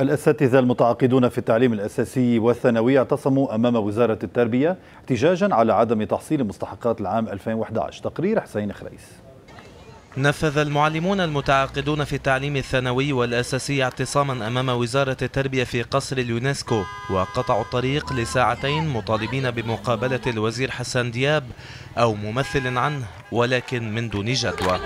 الأساتذة المتعاقدون في التعليم الأساسي والثانوي اعتصموا أمام وزارة التربية احتجاجا على عدم تحصيل مستحقات العام 2011 تقرير حسين خريس. نفذ المعلمون المتعاقدون في التعليم الثانوي والأساسي اعتصاما أمام وزارة التربية في قصر اليونسكو وقطعوا الطريق لساعتين مطالبين بمقابلة الوزير حسان دياب أو ممثل عنه ولكن من دون جدوى.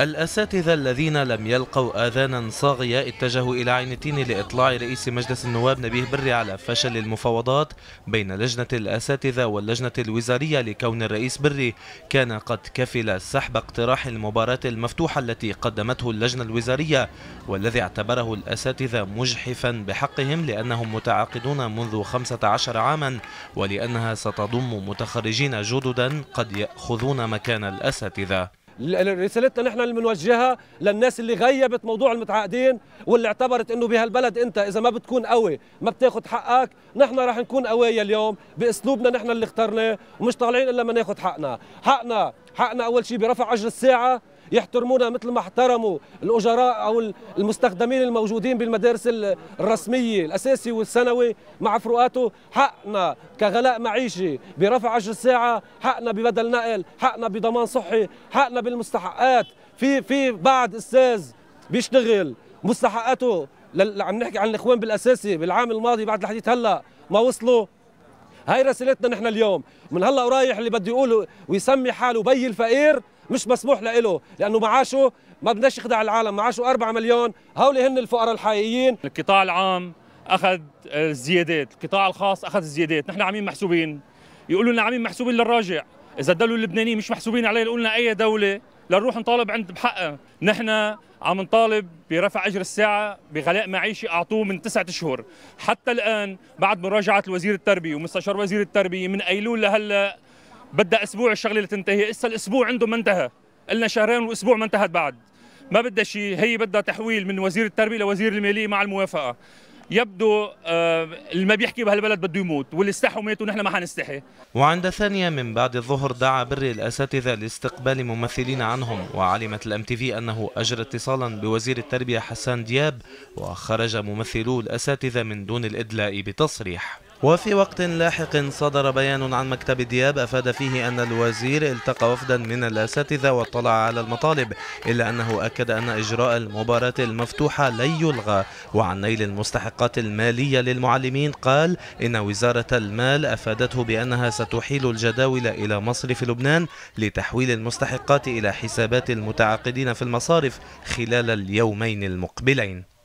الأساتذة الذين لم يلقوا آذانا صاغية اتجهوا إلى عين التين لإطلاع رئيس مجلس النواب نبيه بري على فشل المفاوضات بين لجنة الأساتذة واللجنة الوزارية لكون الرئيس بري كان قد كفل سحب اقتراح المباراة المفتوحة التي قدمته اللجنة الوزارية والذي اعتبره الأساتذة مجحفا بحقهم لأنهم متعاقدون منذ 15 عاما ولأنها ستضم متخرجين جددا قد يأخذون مكان الأساتذة. رسالتنا نحن اللي بنوجهها للناس اللي غيبت موضوع المتعاقدين واللي اعتبرت إنه بهالبلد أنت إذا ما بتكون قوي ما بتاخذ حقك. نحن راح نكون قوية اليوم بأسلوبنا نحن اللي اخترناه ومش طالعين إلا ما ناخذ حقنا. حقنا حقنا أول شيء برفع أجر الساعة. يحترمونا مثل ما احترموا الأجراء أو المستخدمين الموجودين بالمدارس الرسمية الاساسي والثانوي مع فروقاته. حقنا كغلاء معيشي برفع اجر الساعة حقنا ببدل نقل حقنا بضمان صحي حقنا بالمستحقات. في في بعض أستاذ بيشتغل مستحقاته عم نحكي عن الإخوان بالأساسي بالعام الماضي بعد الحديث هلا ما وصلوا. هاي رسالتنا نحن اليوم. من هلا ورايح اللي بده يقول ويسمي حاله بي الفقير مش مسموح له لأنه معاشه ما بدناش يخدع العالم معاشه 4 مليون. هؤلاء هن الفقراء الحقيقيين. القطاع العام أخذ الزيادات القطاع الخاص أخذ الزيادات نحن عمين محسوبين. يقولوا لنا عمين محسوبين للراجع. إذا الدولة اللبنانية مش محسوبين عليه يقولوا لنا أي دولة لنروح نطالب عند بحقها. نحن عم نطالب برفع أجر الساعة بغلاء معيشي أعطوه من تسعة اشهر حتى الآن بعد مراجعة الوزير التربية ومستشار وزير التربية من أيلول لهلأ بدها أسبوع الشغلة لتنتهي إسا الأسبوع عنده ما انتهى. قلنا شهرين وأسبوع ما انتهت بعد. ما بدها شيء هي بدها تحويل من وزير التربية لوزير المالية مع الموافقة. يبدو آه، اللي ما بيحكي بهالبلد بده يموت. واللي استحوا ماتوا نحن ما حنستحي. وعند ثانية من بعد الظهر دعا بري الأساتذة لاستقبال ممثلين عنهم. وعلمت ال MTV أنه أجرى اتصالا بوزير التربية حسان دياب وخرج ممثلو الأساتذة من دون الإدلاء بتصريح. وفي وقت لاحق صدر بيان عن مكتب دياب أفاد فيه أن الوزير التقى وفدا من الأساتذة واطلع على المطالب إلا أنه أكد أن إجراء المباراة المفتوحة لن يلغى. وعن نيل المستحقات المالية للمعلمين قال إن وزارة المال أفادته بأنها ستحيل الجداول إلى مصرف لبنان لتحويل المستحقات إلى حسابات المتعاقدين في المصارف خلال اليومين المقبلين.